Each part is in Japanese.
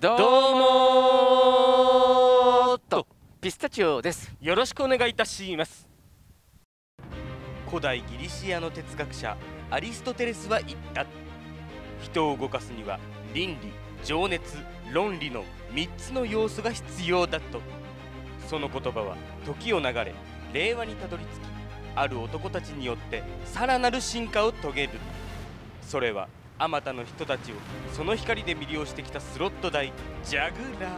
どうもと。ピスタチオです。よろしくお願いいたします。古代ギリシアの哲学者アリストテレスは言った。人を動かすには倫理情熱論理の3つの要素が必要だと。その言葉は時を流れ令和にたどり着きある男たちによってさらなる進化を遂げる。それはあまたの人たちをその光で魅了してきたスロット台ジャグラー。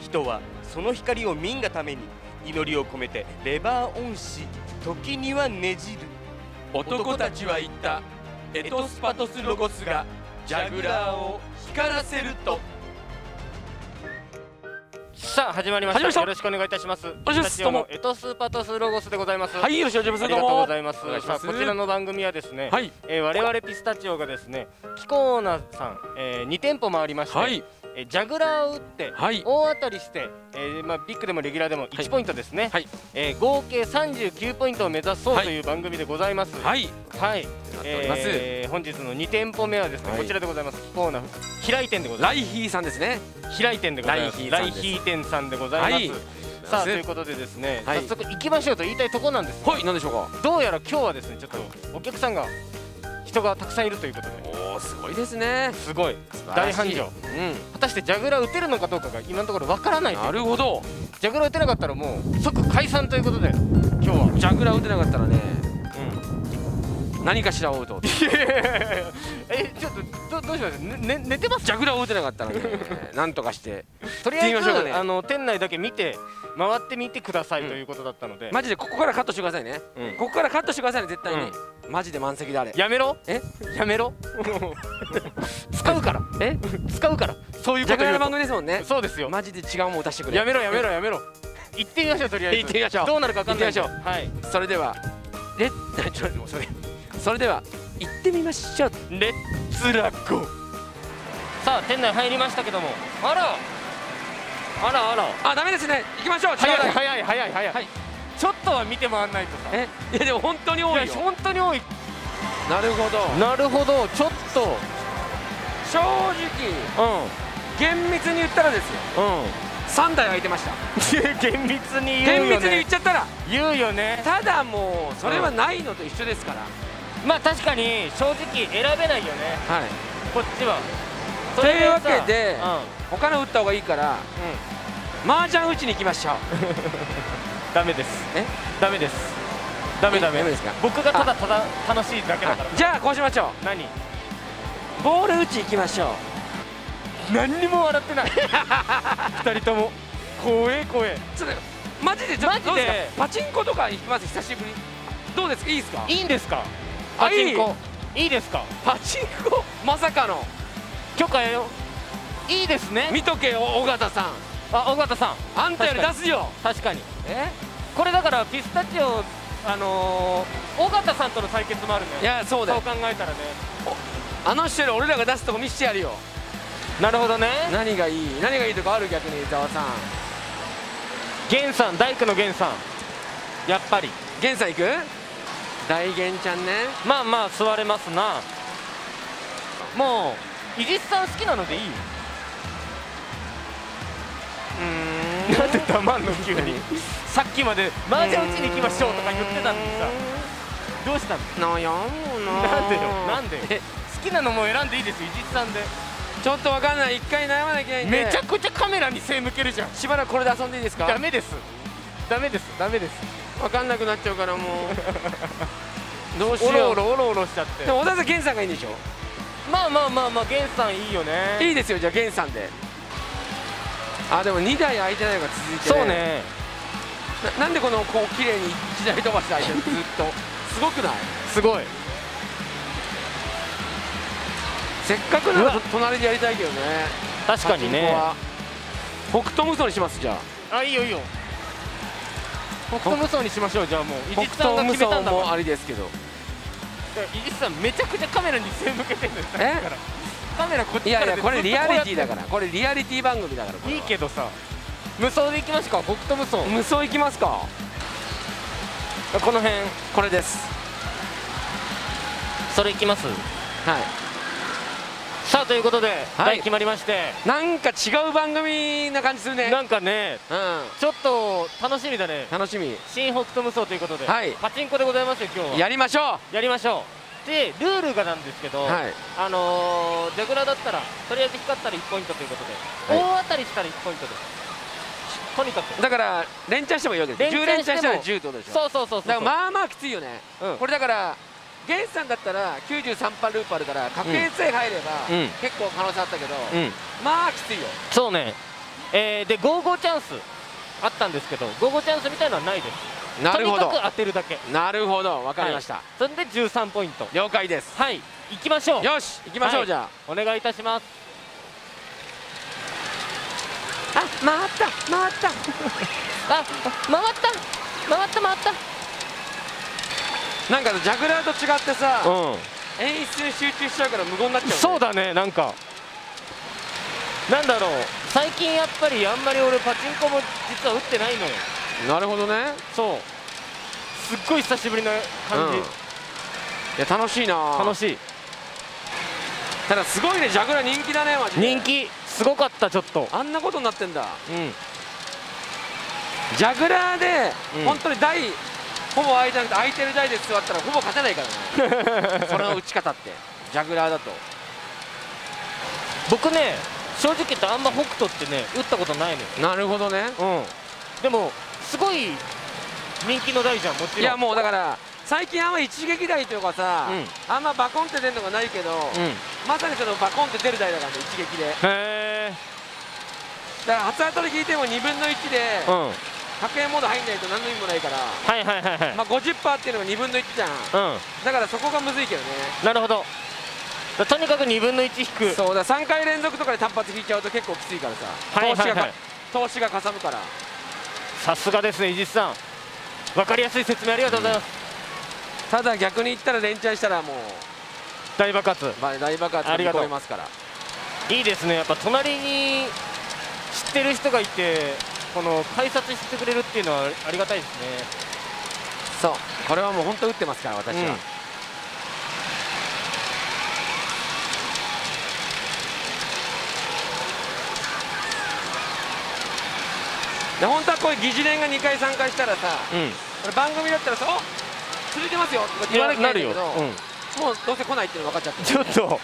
人はその光を見んがために祈りを込めてレバーオンし時にはねじる。男たちは言った。エトスパトスロゴスがジャグラーを光らせると。さあ始まりました。よろしくお願いいたします。願いします。エトスパトスロゴスでございます。はいよろしくお願いします。ありがとうございます。さあこちらの番組はですね、はい。えー我々ピスタチオがですねキコーナさん、え2店舗回りまして、はいえージャグラーを打って、はい。大当たりして、えーまあ、ビッグでもレギュラーでも1ポイントですね、はい。えー合計39ポイントを目指そうはいとい。う番組でございます。はい。はい、ます。えー本日の2店舗目はですね、はい。こちらでございます。コーナー平井店でございライヒーさんですね。ます。平井店でございます。ライヒー店さんでございます。はい。さあとすいうことでですね、はい。早速行きましょうと言いたいところなんです。はい。何でしょうか。どうやら今日はですねちょっとお客さんが人がたくさんいるということで。おおすごいですね。すごい。大繁盛。う果たしてジャグラー打てるのかどうかが今のところわからないなるほど。ジャグラー打てなかったらもう即解散ということで。今日は。ジャグラー打てなかったらね。うん。何かしらを打と。うとえちょっとどどうしますねね寝てます？ジャグラーを打てなかったらね。なんとかして。とりあえずね。あの店内だけ見て回ってみてくださいということだったので、マジでここからカットしてくださいね。うん。ここからカットしてくださいね絶対に。マジで満席であれ。やめろ？え？やめろ？使うから。え？使うから。そういうジャグラーの番組ですもんね。そうですよ。マジで違うもん打たしてくれ。やめろやめろやめろ。行ってみましょうとりあえず。行ってみましょう。どうなるか分かんないんで。行ってみまはい。それではレッ ちょっとそれ。それでは行ってみましょう。レッツラゴーさあ店内入りましたけども。あら。あらあら。あダメですね。行きましょう。早い早い早い早い、はい。ちょっとは見て回らないとさ。え？いやでも本当に多いよ。いや本当に多い。なるほど。なるほど。ちょっと。正直。う厳密に言ったらですよ。んうん。3台空いてました。厳密に言うよ厳密に言ねっちゃったら。言うよね。ただもうそれはないのと一緒ですからまあ確かに正直選べないよね。はい。こっちは。というわけでさ他の打った方がいいからうん、うん、麻雀打ちに行きましょう。ダメです。え？ダメです。ダメダメ。ダメですか？僕がただただ楽しいだけだから。あじゃあこうしましょ何？うボール打ち行きましょう。何にも笑ってない。二人とも。怖え怖え。ちょっとマジでちょっとどうでですか？パチンコとか行きます？久しぶり。どうですか？いいですか？いいんですか？あパチンコ。い。いですか？パチンコ？まさかの。許可よ。いいですね。見とけよ尾形さん。あ尾形さん。あんたより出すよ。確かに。え？これだからピスタチオあのー、尾形さんとの対決もあるね。いやそうだそうよ考えたらね。あの人より俺らが出すとこ見せてやるよ。なるほどね。何がいい？何がいいとかある？逆に伊沢さん。源さん大工の源さん。やっぱり。源さん行く？大源ちゃんね。まあまあ座れますな。もう伊地知さん好きなのでいいよ。うーん。なんで黙んの急に。さっきまで麻雀打ちに行きましょうとか言ってたのにさ。どうしたの？悩むな。なんでよ？なんでえ？好きなのも選んでいいですよ伊地知さんで。ちょっとわかんない。一回悩まなきゃいけない。んでめちゃくちゃカメラに背向けるじゃん。しばらくこれで遊んでいいですか？ダメです。ダメです。ダメですわかんなくなっちゃうからもう。どうしよう。おろおろおろおろしちゃって。でも小田さん源さんがいいんでしょ？まあまあまあまあ源さんいいよね。いいですよじゃあ源さんで。あでも2台空いてないのが続いて、そうね。ななんでこのこう綺麗に1台飛ばして空いてるずっと。すごくない？すごい。せっかくならと。隣でやりたいけどね。確かにね。北斗無双にしますじゃあ。あいいよいいよ北斗無双にしましょう。じゃあもう伊北地知さんが斗無決めた双もありですけど。伊地知さんめちゃくちゃカメラに背向けてるんだよえだから。カメラこっいちからやいやこれリアリティだかから。これリアリティ番組だからいいけどさ。無双でいきますか北斗無双。無双いきますか。この辺これです。それいきます？はいさあということで、はい。題決まりましてなんか違う番組な感じするね。なんかねうん。ちょっと楽しみだね。楽しみ。新北斗無双ということで、はい。パチンコでございますよ今日は。やりましょやりましょう。でルールがなんですけど、うはい。あのー、ジャグラーだったらとりあえず光ったら1ポイントということで、はい。大当たりしたら1ポイントですとにかく。だから連チャンしてもいいわけです10連連チャンしてもチャンしたら10ってことでしょそうそうそうそう。だからまあまあきついよね。うん。これだからゲンさんだったら93パーループあるから確変さえ入ればうん。結構可能性あったけどうん。まあきついよ。そうね、えー、で55チャンス。あったんですけど55チャンスみたいのはないです。なるほど。とにかく当てるだけ。なるほど。分かりました。それで13ポイント。了解です。はい。行きましょう。よし。行きましょうはい。じゃお願いいたします。ああ回った。回った。あ回った。回った回ったなんかジャグラーと違ってさう演出に集中しちゃうから無言になっちゃうね。そうだねなんか。なんだろう。最近やっぱりあんまり俺パチンコも実は打ってないのよ。なるほどね。そう。すっごい久しぶりな感じ、うん。いや楽しいな。楽しい。ただすごいねジャグラー人気だねマジで。人気。すごかったちょっと。あんなことになってんだ。うん。ジャグラーでうん。本当に台ほぼ空いてる台で座ったらほぼ勝てないからね。その打ち方って。ジャグラーだと。僕ね正直言ってあんま北斗ってね打ったことないのよ。なるほどね。うん。でもすごい人気の台じゃんもちろん。いやもうだから最近あんま一撃台とかさ、うん。あんまバコンって出るのがないけど、うん。へまさにそのバコンって出る台だからね一撃で。えだから初当たり聞いても2分の1でうん100円モード入んないと何の意味もないから、はいはいはいはい。まあ、50%っていうのが2分の1じゃん。うん。だからそこがむずいけどね。なるほど。だとにかく2分の1引く。そうだ。3回連続とかで単発引いちゃうと結構きついからさ。はいはいはい。投資がかさむから。さすがですね伊地知さん。分かりやすい説明ありがとうございます、ただ逆に言ったら連チャンしたらもう大爆発。ば大爆発でありがとう。超えますから。いいですね。やっぱ隣に知ってる人がいてこの改札してくれるっていうのはありがたいですね。そう。これはもう本当打ってますから私は、うん。で本当はこういう疑似連が2回3回したらさうん。これ番組だったらさ「お続いてますよ」とか言わなきゃいけないんだけど、うん。もうどうせ来ないっていうの分かっちゃって。ちょっと。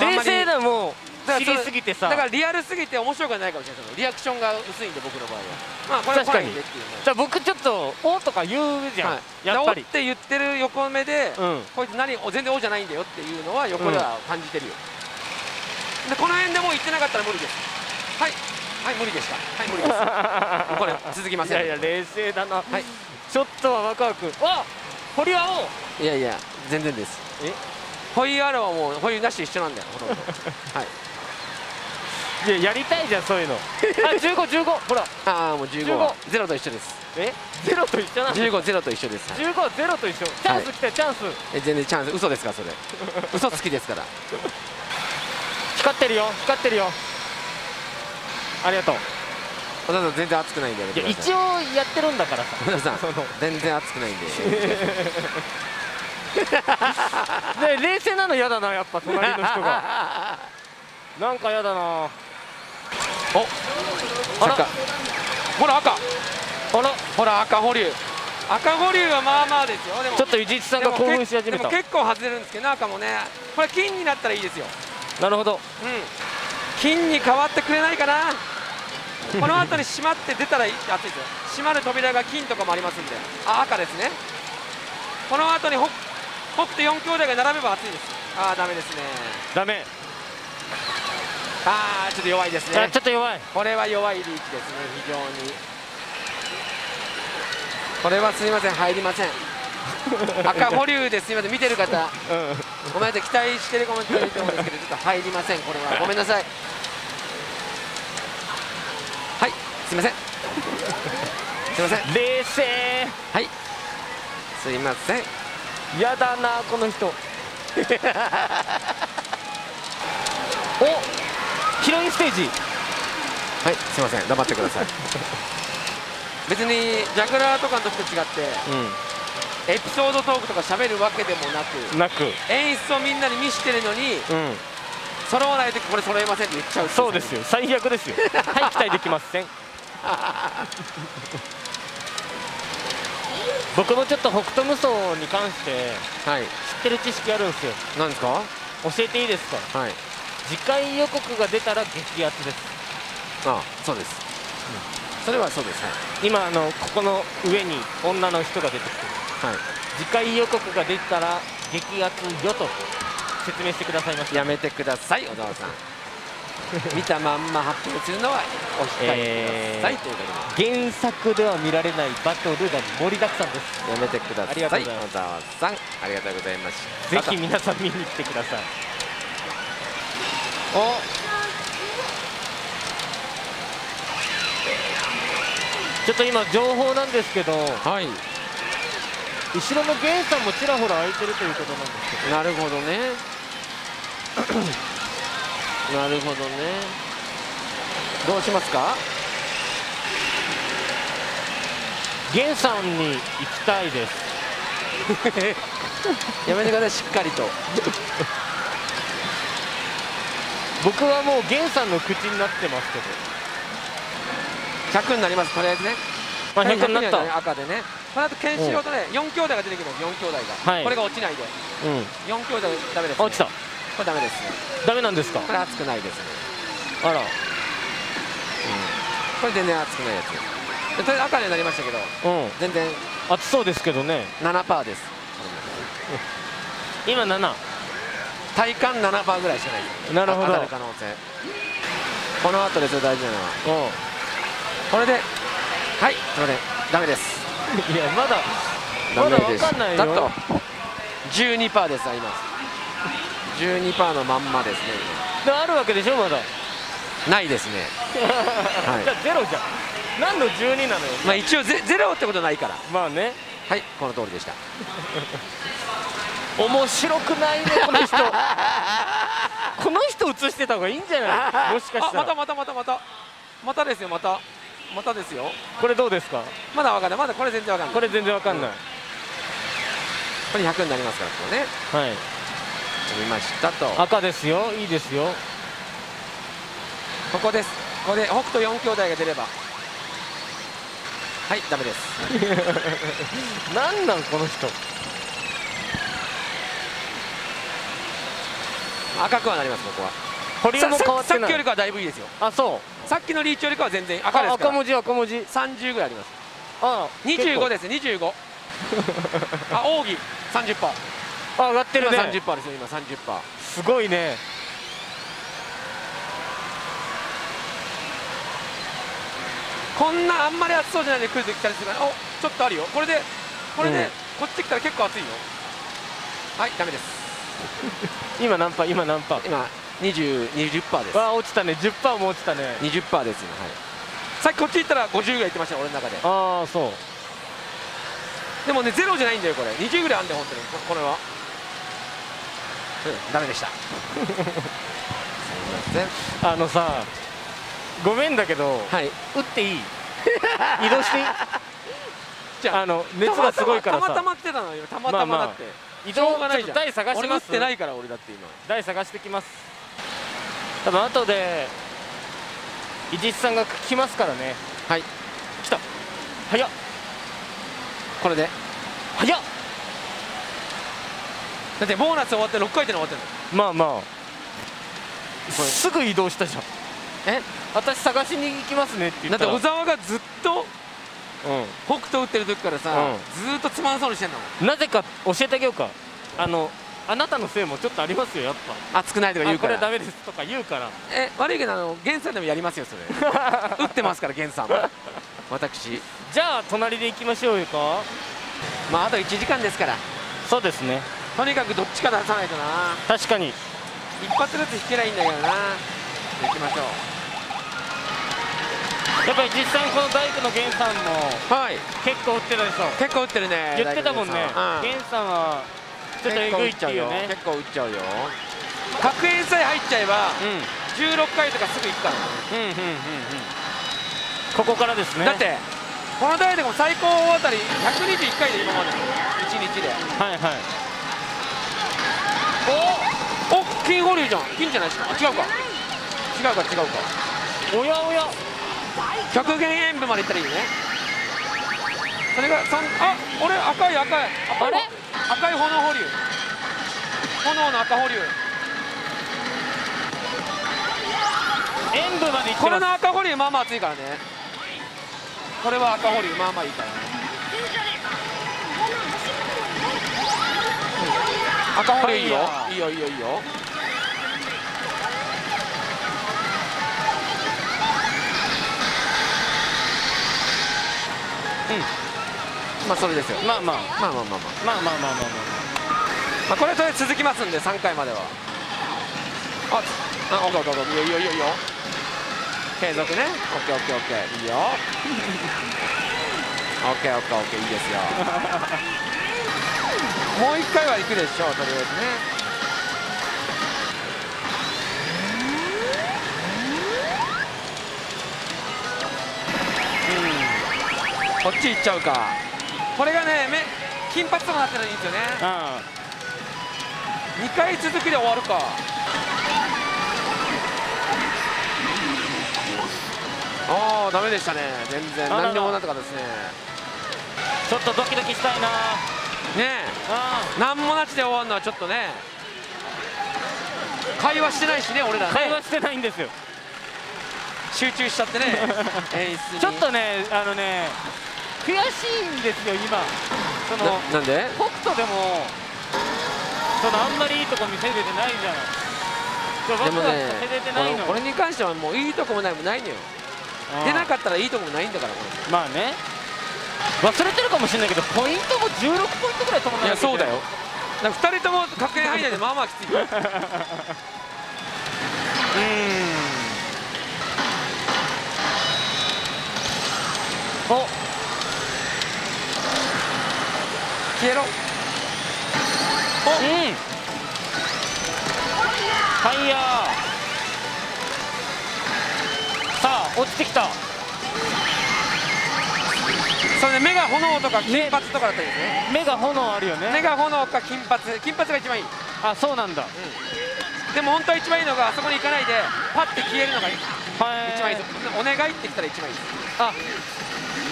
冷静なもう知りすぎてさ。だからリアルすぎて面白くないかもしれない。リアクションが薄いんで僕の場合は。まあこれは来ないんでっていうね。じゃあ僕ちょっと「お」とか言うじゃん、はい、やっぱり。って言ってる横目で、うん。こいつ何お全然「お」じゃないんだよっていうのは横では感じてるよ、でこの辺でもう言ってなかったら無理です。はい。はい無理でしたはい無理です。これ続きません。いやいや冷静だな、はい。ちょっとはワクワク。あ堀はおいやいや全然です。え？ホイアロはもうホイなし一緒なんだよほとんど。はいいややりたいじゃんそういうの。あ1515ほら。ああもう15 15ゼロと一緒です。え？ゼロと一緒なんだ15ゼロと一緒です、はい15ゼロと一緒。チャンス来たよチャンス。え全然チャンス。嘘ですかそれ？嘘つきですから。光ってるよ光ってるよ。ありがとう。小田さん全然熱くないんでい。や一応やってるんだからさ。小田さん全然熱くないんで。ね冷静なの嫌だなやっぱ隣の人が なんか嫌だな。おあら。赤。ほら赤。あらほら赤保留。赤保留はまあまあですよ。でもちょっと伊地知さんが興奮し始めでもた結構外れるんですけどね赤もね。これ金になったらいいですよ。なるほど。うん。金に変わってくれないかな。この後に閉まって出たらいい熱いですよ。閉まる扉が金とかもありますんで。あ赤ですね。この後に北北斗4兄弟が並べば熱いです。ああダメですね。ダメああちょっと弱いですあね。ちょっと弱い。これは弱いリーチですね非常に。これはすみません入りません。赤保留です。みません見てる方。うんごめんなさい期待してるコメントいると思うんですけどちょっと入りませんこれは。ごめんなさい。はいすいません。すいません。冷静。はい。すいません。やだなこの人。おヒロインステージ。はいすいません黙ってください。別にジャグラーとかの時と違ってエピソードトークとか喋るわけでもなくなく。演出をみんなに見してるのにうん。揃わないときこれ揃えませんって言っちゃうそうですよ。最悪ですよ。はい期待できません。僕もちょっと北斗無双に関してはい。知ってる知識あるんですよ。何ですか？教えていいですか？はい次回予告が出たら激アツです。あそうです、それはそうです今あのここの上に女の人が出てきてる。はい、は次回予告が出たら激アツよと説明してくださいましい、たやめてください小沢さん。見たまんま発表するのはお控えください、えーということで。原作では見られないバトルが盛りだくさんです。やめてくださいありがとうございます。小沢さん。ありがとうございましたぜひ皆さん見に来てください。おちょっと今情報なんですけどはい。後ろのゲンさんもちらほら空いてるということなんですけど。なるほどね。なるほどね。どうしますか？ゲンさんに行きたいです。やめてくださいしっかりと僕はもうゲンさんの口になってますけど。100になりますとりあえずね。あ100になっはたね赤でね。この後ケンシロウとね4兄弟が出てくるんです4兄弟が、はい。これが落ちないで。うん。4兄弟ダメです、ね、落ちた。これダメですね。ダメなんですか？これ熱くないですね。あら。これ全然熱くないやつ。でとりあえず赤になりましたけどうん。全然。熱そうですけどね。7%です。今7体感7%ぐらいしかない。なるほど。当たる可能性。この後ですよ大事なのは。う。これで。はいすいませんダメです。ん いやまだまだわかんないよ。だと。12%ですあります12%のまんまですねであるわけでしょまだ。今ないですね。はい。じゃあゼロじゃん。何の12なのよ。まあ一応ゼゼロってことないから。まあね。はいこの通りでした面白くないねこの人。この人映してた方がいいんじゃない？もしかしたら。あまたまたまたまた。またですよまた。またですよ。これどうですか？まだわかんない。まだこれ全然わかんない。これ全然わかんない、これ100になりますからここね。はい。見ましたと。赤ですよ。いいですよ。ここです。ここで北斗4兄弟が出れば。はいダメです。なんなんこの人赤くはなりますここは。堀江も変わってささっきよりかはだいぶいいですよ。あそう。さっきのリーチよりかは全然赤です赤文字赤文字。30ぐらいあります。あ25でです25あ奥義。30%あ上がって今るね30%ですよ今。30%すごいね。こんなあんまり熱そうじゃないで来るときたりするから。おちょっとあるよ。これでこれで、うん。こっち来たら結構熱いよ。はいダメです今何パー今何パー？今20 20%です。わあ落ちたね。10%も落ちたね。20%です今はい。さっきこっち行ったら50ぐらい言ってましたよ俺の中で。ああそう。でもねゼロじゃないんだよこれ。20ぐらいあんだよ本当に。ここれは。うんダメでした。あのさごめんだけどはい。打っていい？移動していい？じゃああの熱がすごいからさ。たまたま来てたのよ。たまたまだって、移しょ動うがないじゃん。台探し俺打っますてないから俺だって今。台探してきます。多分後で伊地知さんが来ますからね。はい。来た。早っ。これで？早っ。だってボーナス終わって6回転終わってんの。まあまあ。すぐ移動したじゃん。え？私探しに行きますねって言だってったら小沢がずっとう北斗打ってる時からさ、うん。ずーっとつまんそうにしてんだもん。んなぜか教えてあげようか。あのあなたのせいもちょっとありますよやっぱ。熱くないとか言うから。あこれダメですとか言うから。え悪いけどあの源さんでもやりますよそれ。打ってますから源さんも私。じゃあ隣で行きましょうよか。まああと1時間ですから。そうですね。とにかくどっちか出さないとな。確かに。一発ずつ引けないいんだけどな。行きましょやっぱり実際にこの大工の源さんもうはい。結構打ってたでしょ？結構打ってるね。言ってたもんね。大工源さん。はちょっとえぐいっていうね。結構打っちゃうよ。確変さえ入っちゃえばうん。16回とかすぐ行くから。うんうんうんうん。ここからですね。だってこの台でも最高あたり121回で今まで。1日で。はいはい。おお金保留じゃん。金じゃないしか？あ違うか。違うか違うか。おやおや極限演舞までいったらいいよね。それがそんあ俺赤い赤い。赤いあれ？赤い炎保留。炎の赤保留。演舞まで行ってこれの赤保留まあまあ熱いからね。これは赤保留まあまあいいからね。赤保留いいよ。はいいいよいいよいいよまあそれですよ。まあまあ。まあまあまあまあ。まあまあまあまあまあ。まあこれとりあえず続きますんで3回までは。ああオッケーオッケーオッケーいいよいいよいいよ。継続ね。オッケーオッケーオッケー。いいよ。オッケーオッケーオッケー。いいですよ。もう1回は行くでしょうとりあえずねこっち行っちゃうか。これがねめ金髪とかなってるのいいんですよね。う2回続きで終わるか。ああダメでしたね。全然。何にもなかったですね。んちょっとドキドキしたいな。ねあえ何もなしで終わるのはちょっとね。会話してないしね俺らね。会話してないんですよ。集中しちゃってね。ちょっとねあのね悔しいんですよ今。そのななんで？北斗でもそのあんまりいいとこ見せれてないじゃない。そう僕はでもねこれに関してはもういいとこもないもないのよ。うん出なかったらいいとこもないんだからこまあね。忘れてるかもしれないけどポイントも16ポイントぐらい取られいない。いやそうだよ。だから2人とも確変範囲内でまあまあきつい。よ うーん。お消えろ。うん。ファイヤー。さあ落ちてきた。それで目が炎とか金髪とかだったらいいですね。目が炎あるよ目ねが炎か金髪。金髪が一番いい。あそうなんだ。でも本当は一番いいのがあそこに行かないでパッて消えるのが一はい。番いいですお願いってきたら一番いい。ですあ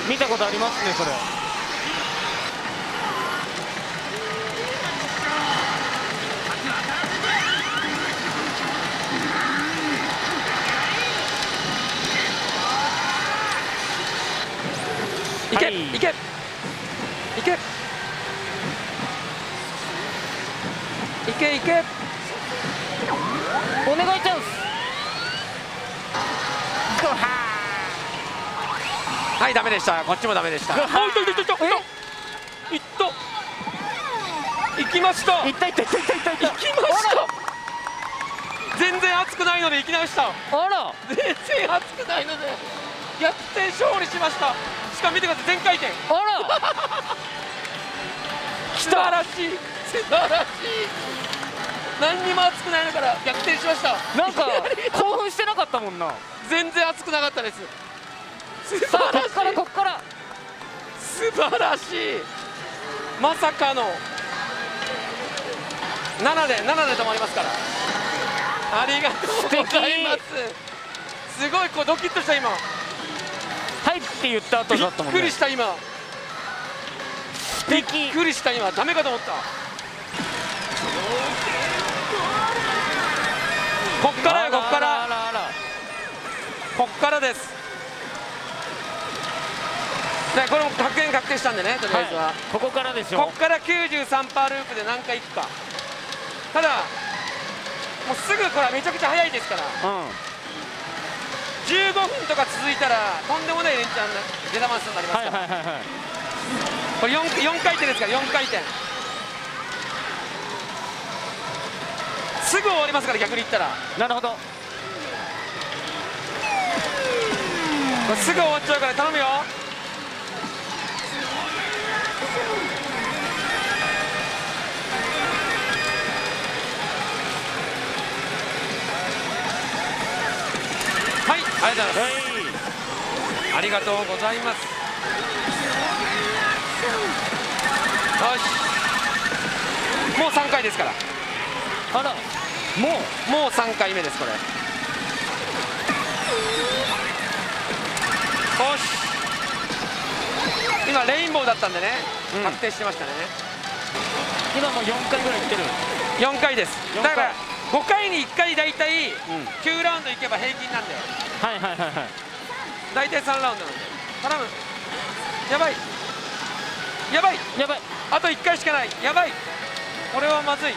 見たことありますねそれいけ、はい。い、けいけ。いけ。いけお願いチャンス。はいダメでした。こっちもダメでした。あいきました。ーいったいったいったいったいった。きました。全然熱くないので行きました。あら。全然熱くないので逆転勝利しました。しか？も見てください。全回転。あら。素晴らしい。素晴らしい。何にも熱くないのから逆転しました。なんか興奮してなかったもんな。全然熱くなかったです。素晴さあらしこっからこい。っから。素晴らしい。まさかの。7で7で止まりますから。ありがとうございます。すごいこうドキッとした今。はいって言った後びっだったもんね。くりした今。びっくりした今。ダメかと思った。こっからよこっかあら。こっからです。でこれも確変確定したんでねとりあえずは、はい。ここからでしょこっから93パーループで何回いくか。ただもうすぐこれはめちゃくちゃ速いですから。うん15分とか続いたらとんでもない連チャンな出玉数になりますはいから、はいはいはいこれ 4, 4回転ですから4回転。すぐ終わりますから逆に言ったら。なるほど。すぐ終わっちゃうから頼むよありがとうございます。はありがとうございます。よし。もう3回ですから。いあら。もうもう3回目ですこれ。よし。今レインボーだったんでね、うん。確定してましたね。今もう4回ぐらいいってる。4回です。4回。だから5回に1回大体うん。9ラウンドいけば平均なんではいはいはいはい。大体3ラウンドなんで。頼む。やばい。やばい。やばい。あと1回しかない。やばい。これはまずい。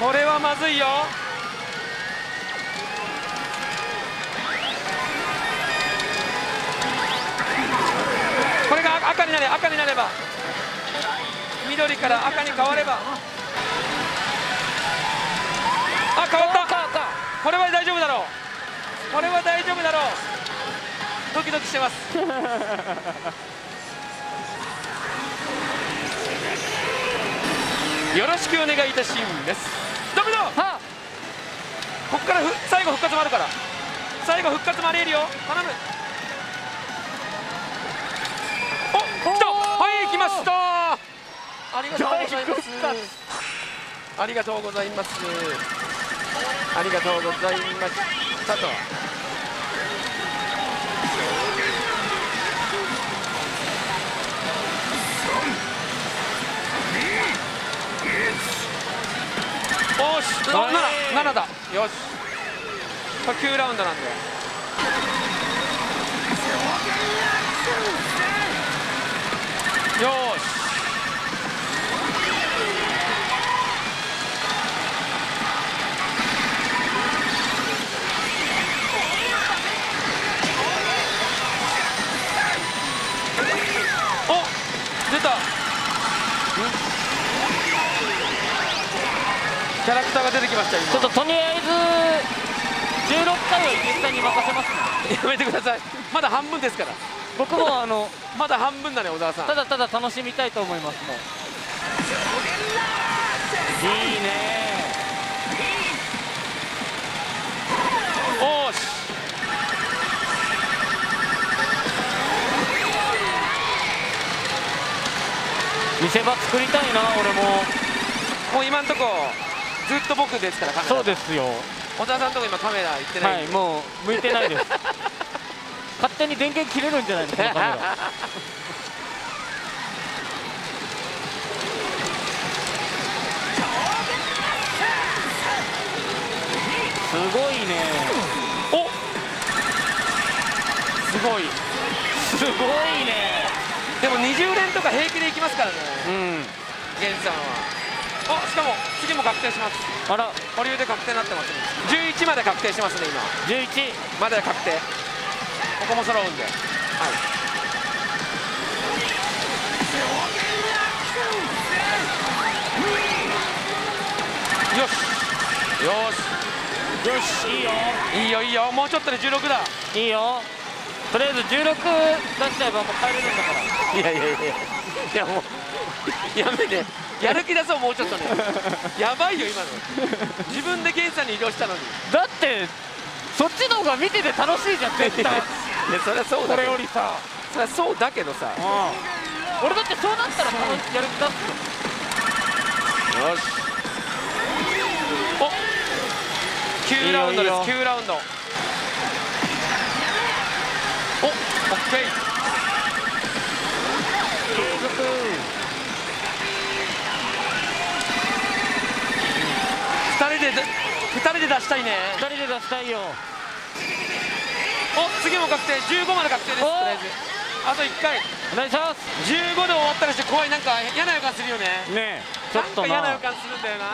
これはまずいよ。これが赤になれ赤になれば。緑から赤に変われば。あ変わったこれは大丈夫だろう。これは大丈夫だろう。ドキドキしてます。よろしくお願いいたします。ダメだはここからふ最後復活もあるから。最後復活もありえるよ。頼む。お来た！はい来ました。ありがとうございます。ありがとうございますありがとうございましたと。おしはい7 7だ。よし。これ9ラウンドなんで。よーキャラクターが出てきました今。ちょっととりあえず16回はイエスさんに任せますね。やめてください。まだ半分ですから。僕もあのまだ半分だね小沢さん。ただただ楽しみたいと思いますもう。いいね。おーし。見せ場作りたいな俺も。もう今んとこずっと僕ですからカメラそうですよ。小沢さんとこ今カメラ行ってない、はいもう向いてないです。勝手に電源切れるんじゃないのこのカメラ。すごいね。おすごいすごいねでも20連とか平気でいきますからねうん源さんはあしかも次も確定します。あら。保留で確定になってますね。11まで確定してますね今。11まだ確定。ここも揃うんで。はい。よし。よよし。いいよ。しいいよいいよ。もうちょっとで16だ。いいよ。とりあえず16出しちゃえばもう帰れるんだから。いやいやいやいやもうやめてやる気出そうもうちょっとね。やばいよ今の。自分で源さんに移動したのに。だってそっちの方が見てて楽しいじゃん絶対。いやそりゃそうこだれよりさ。そりゃそうだけどさ。俺だってそうなったら楽しやる気出すよ。よし。お。9ラウンドです。いいよいいよ。9ラウンド。おオッケー継続2人でで2人で出したいね。2人で出したいよ。お次も確定。15まで確定です。とおりあえず。あと1回。お願いします。15で終わったりして怖い。なんか嫌な予感するよね。ねえ。ちょっとな。んか嫌なな予感するんだよな。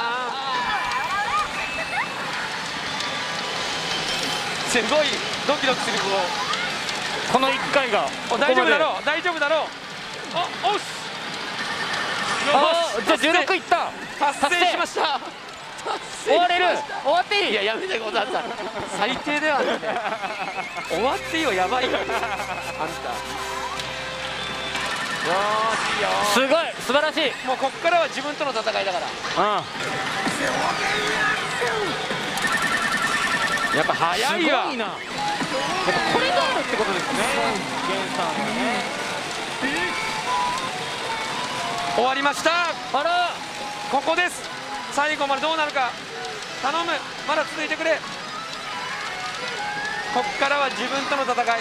すごいドキドキするここ。の1回が。こお大丈夫だころう大丈夫だろう。おおしこまであじゃあ16いいった。達成しました終われる。終わっていい。いややめてください。最低では終わっていいよやばいよ。あんた。よーしよすごい。素晴らしい。もうこっからは自分との戦いだから。うん。やっぱ早いわ。すごいな。やっぱこれがあるってことですね。源さんはね。終わりました。あら。ここです最後までどうなるか。頼む。まだ続いてくれ。こっからは自分との戦い。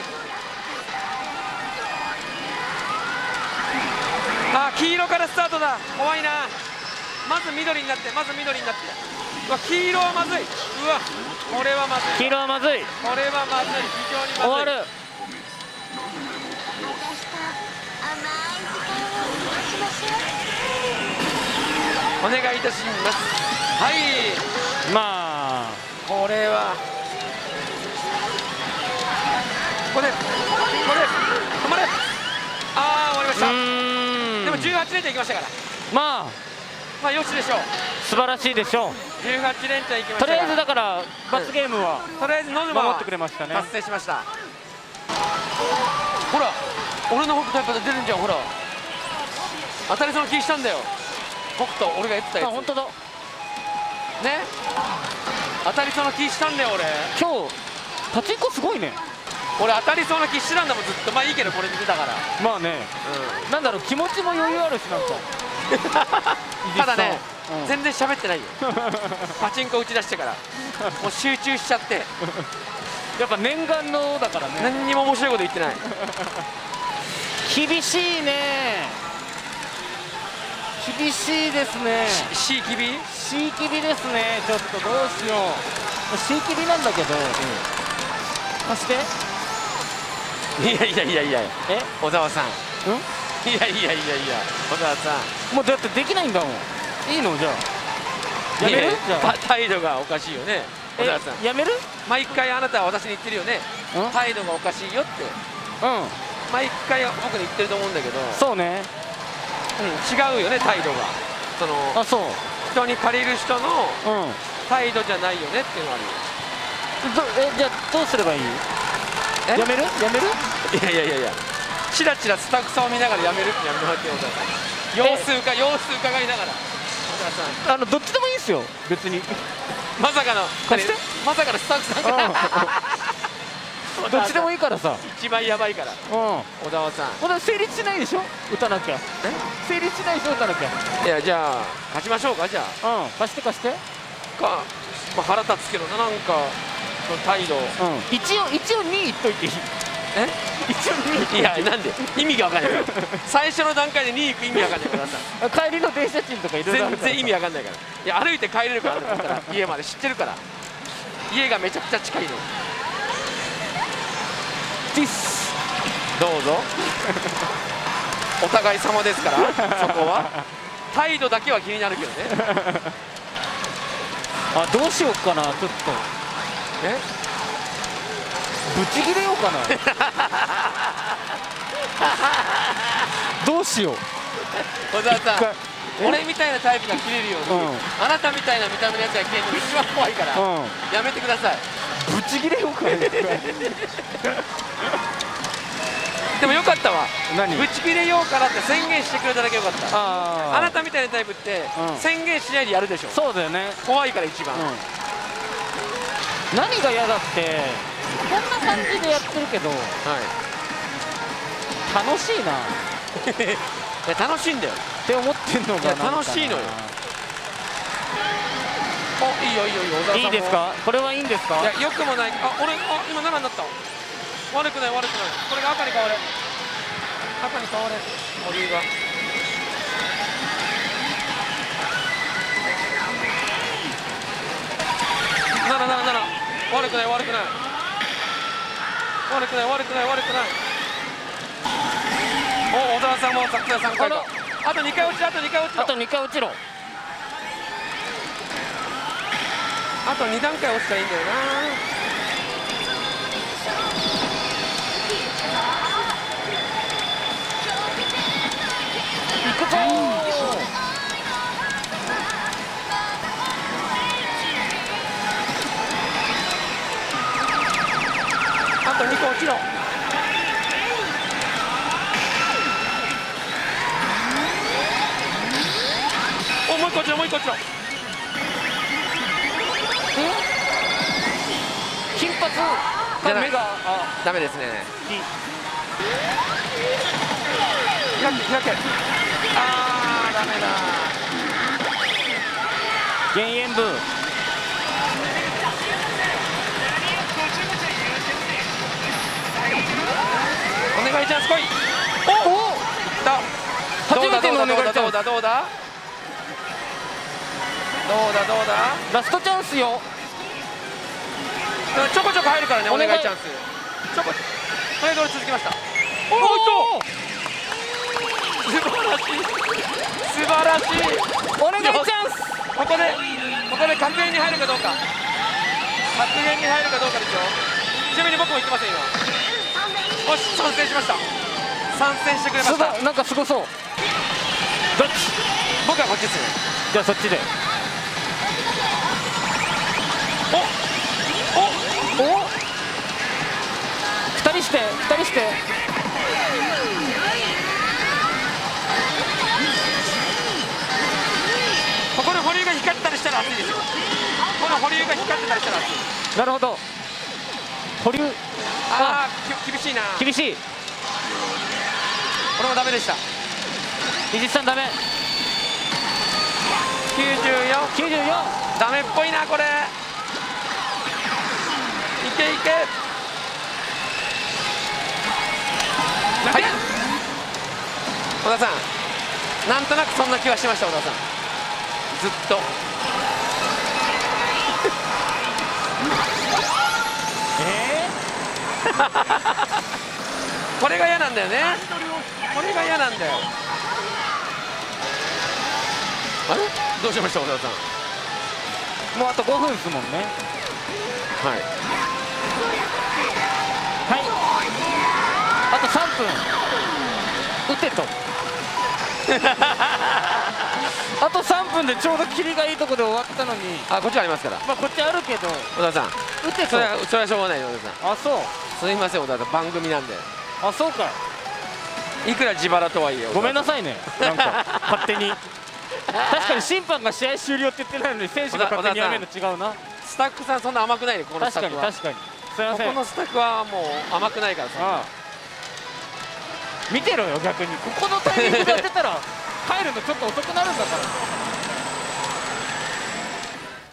あ黄色からスタートだ。怖いな。まず緑になってまず緑になって。うわ黄色はまずい。うわこれはまずい。黄色はまずい。これはまずい。非常にまずい。終わるお願いいたします。はい。まあ。これは。これこれ止まれ。ああ終わりましうたでも18連チャンいきましたから。まあ。まあよしでしょう。素晴らしいでしょう。18連チャンいきましたとりあえずだから罰ゲームはとりあえずノズマは守ってくれましたね。達成しました。ほら俺の北斗やっぱ出るんじゃんほら。当たりそうな気したんだよ北斗俺が言ってたやつ。あ本当だ。ね？当たりそうな気したんだよ俺。今日パチンコすごいね。俺当たりそうな気してたんだもんずっと。まあいいけどこれ見てたから。まあね。なんだろう気持ちも余裕あるしなんか。ただね、うん。全然喋ってないよ。パチンコ打ち出してから。もう集中しちゃって。やっぱ念願のだからね。何にも面白いこと言ってない。厳しいね厳しいですね。C キビシーキビですね。ちょっとどうしよう。シーキビなんだけど、貸して？いやいやいやいや。え？小沢さん。ういやいやいやいや。小沢さん。んもうだってできないんだもん。いいの？じゃあ。やめる？じゃあ。た態度がおかしいよね。小え沢さん。やめる？毎回あなたは私に言ってるよね。うん？うん態度がおかしいよって。毎回僕に言ってると思うんだけど、そうねうん違うよね態度が。そのあそう。人に借りる人のうん。態度じゃないよねっていうのがあるよ。どえじゃあどうすればいい？え？やめる？やめる？いやいやいやいや。チラチラスタッフさんを見ながらやめるってやめてもら。ってよ小沢さん様子うか様子伺いながら。あのどっちでもいいですよ別に。まさかのまさかのスタッフさんからどっちでもいいからさ。一番やばいから。うん。小沢さん。これ成立しないでしょ？打たなきゃ。成立しないでしょ？打たなきゃ。いやじゃあ勝ちましょうかじゃあ。うん。貸して貸して。か、まあ、腹立つけどななんかその態度。うん。一応一応2位いっといていい。え？一応2位いやなんで？意味が分かんない 最初の段階で2位行く意味分かんないからさ。帰りの電車賃とかいろいろ全然意味わかんないから。いや歩いて帰れるからあんたら家まで知ってるから。家がめちゃくちゃ近いのディスどうぞ。お互い様ですからそこは。態度だけは気になるけどね。あどうしようかなちょっと。え？ブチギレようかな。どうしよう。小沢さん俺みたいなタイプが切れるように、うん。あなたみたいな見た目のやつが切れるのが一番怖いから、うやめてくださいんブチギレようかな一回でもよかったわ。何？ぶち切れようからって宣言してくれただけよかった。あなたみたいなタイプって、うん宣言しないでやるでしょ。そうだよね。怖いから一番、うん。何が嫌だって。こんな感じでやってるけど。はい。楽しいな。楽しいんだよ。て思ってんのが楽しいのよおいいよいいよいいですか？これはいいんですか？いやよくもない。あ俺あ今7になった。悪くない悪くない。これが赤に変わる。赤に変わる森が。7 7 7悪くない悪くない。悪くない悪くない悪くない。お小沢さんも作戦3回かあと2回落ちろあと2回落ちろ。あと2回落ちろあと2段階落ちたらいいんだよな。あと2個落ちろ。おもう1個落ちろもう1個落ちろじゃな目があダメですね。あーダメだ。半分。お願いチャンス来い。おだ。初めてのお願いチャンス。どうだどうだどうだ。どうだどうだ？ラストチャンスよちょこちょこ入るからねおお願い。チャンス。ちょこそれで俺続きました。おおっと素晴らしい。素晴らしい。お願いチャンス。ここでここで格言に入るかどうか。格言に入るかどうかですよ。ちなみに僕も言ってません今よし参戦しました。参戦してくれました。なんかすごそう。どっち？僕はこっちですね。じゃあそっちで。お人して二人して。ここの保留が光ったりしたら熱いですよ。この保留が光ってたりしたら熱いなるほど。保留ああ。き厳しいな。厳しい。これもダメでした。伊地知さんダメ。94 94ダメっぽいなこれ。いけいけはい。小田さん。なんとなくそんな気はしました小田さん。ずっと。え これが嫌なんだよね。これが嫌なんだよ。あれ？どうしました小田さん？ー、もうあと5分ですもんね。はいはい分打てと。あと3分でちょうど霧がいいとこで終わったのに。あこっちありますから。まあこっちあるけど。小田さん。打てと。それはそれはしょうがないよ小田さん。あそう。すみません小田さん。番組なんで。あそうか。いくら自腹とはいえごめんなささいね。なんか勝手に。確かに審判が試合終了って言ってないのに選手が勝手にやめるの違うな。スタッフさんそんな甘くないでここのス確タッフは。かに確かに。すいまこせん。このスタッフはもう甘くないからさ。ああ見てろよ逆に。ここのタイミングで当てたら帰るのちょっと遅くなるんだから。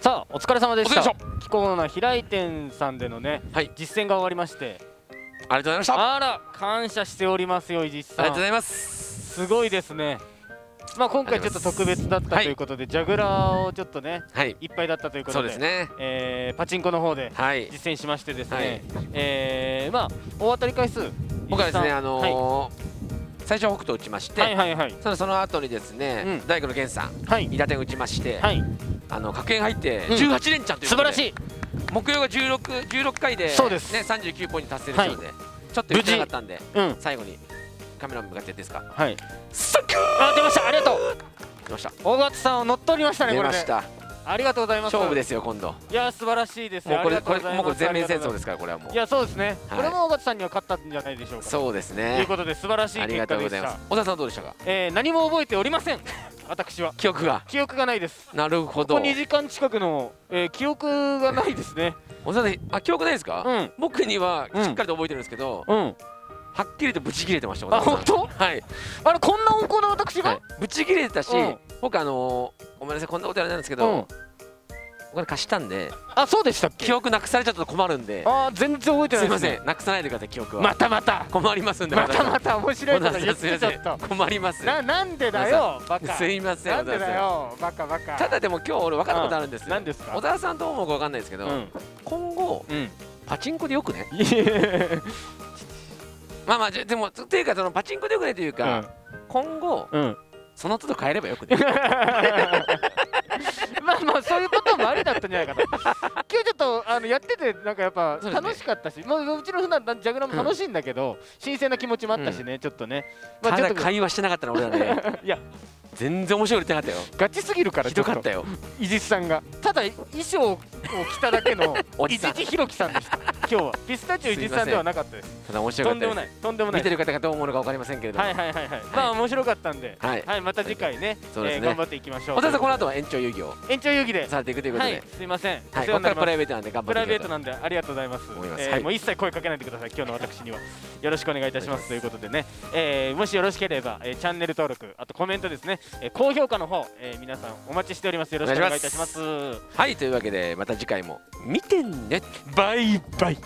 さあお疲れ様でした。お疲れ気候な平井店さんでのね、はい。実践が終わりまして。ありがとうございました。ああら感謝しておりますよ伊地知さりがとうんございます。すごいですねまあ今回ちょっと特別だったということで、ジャグラーをちょっとねはい。いっぱいだったということでそうですね。えーパチンコの方ではい。実践しましてですね、はい。えーまあ大当たり回数僕はですねあのー最初北斗打ちまして、はいはいはい。そのその後にですね、うん。大工の源さんはい。伊達打ちまして、はい。あの格言入ってうん。18連チャンということで、素晴らしい。目標が 16, 16回でそうです。ね、39ポイント達成でしたので、ちょっと言ってなかったんでうん。最後にカメラに向かってですか？はい。サンキュあ出ました。ありがとう。出ました。大勝さんを乗っ取りましたね出ました。ありがとうございます。勝負ですよ今度。いや素晴らしいですもうこれこれもうこれ全面戦争ですからこれはもう。いやそうですね、はい。これも大勝さんには勝ったんじゃないでしょうか。そうですといねうことで素晴らしいありがとうご結果でしたざいます。小田さんどうでしたか？えー、何も覚えておりません。私は。記憶が。記憶がないです。なるほど。ここ2時間近くの、えー、記憶がないですね。小田さんあ記憶ないですか、うん。僕にはうん。しっかりと覚えてるんですけど、うんはっきりとブチ切れてましたあ小田さん。本当？はい、あれこんな温厚な私が、はい、ブチ切れてたし、うん。僕あのーごめんなさいこんなことやらないんですけど、うん。お金貸したんであそうでしたっけ？記憶なくされちゃったと困るんで。あー全然覚えてなすいまいです、ね、せんなくさないでください記憶は。またまた。困りますんでまたまたた面白いこと言ってちゃったん。困ります。ななんでだよバカ。すいませんなんでだよバカバカ。ただでも今日俺分かったことあるんですよ。何ですか？小田さんどう思うか分かんないですけど、うん。今後うん。パチンコでよくね？まあまあじゃでもっていうかそのパチンコでよくねというか、今後うん、うん、その都度変えればよくね まあまあそういうこともありだったんじゃないかな。今日ちょっとあのやっててなんかやっぱ楽しかったし、まあ、うちの普段ジャグラム楽しいんだけど、新鮮な気持ちもあったしね、ちょっとね、まあ、ちょっと会話してなかったら俺らね。いや全然面白いこと言ってなかっガチすぎるからたよひどかったよ。よ伊地知さんが。ただ衣装を着ただけの お伊じさん。地知弘樹さんでした。今日は。ピスタチオ伊地知さんではなかったです。ただ面白かとんでもないとんでもない。見てる方がどう思うのか分かりませんけれども、はいはいはいはい。まあ面白かったんで。はい。はいまた次回ね。そうですね。えー頑張っていきましょう。お父さんこの後はは延長遊戯を延長遊戯で。されていくということで、はいすいません。おはい、ここからプライベートなんで頑張プライベートなんでありがとうございます。思います。はい。えーもう一切声かけないでください。今日の私には。よろしくお願いいたします。ということでね。えーもしよろしければえーチャンネル登録あとコメントですねえー高評価の方えー皆さんお待ちしております。よろしくお願いいたします。はいというわけでまた次回も。見てね。バイバイ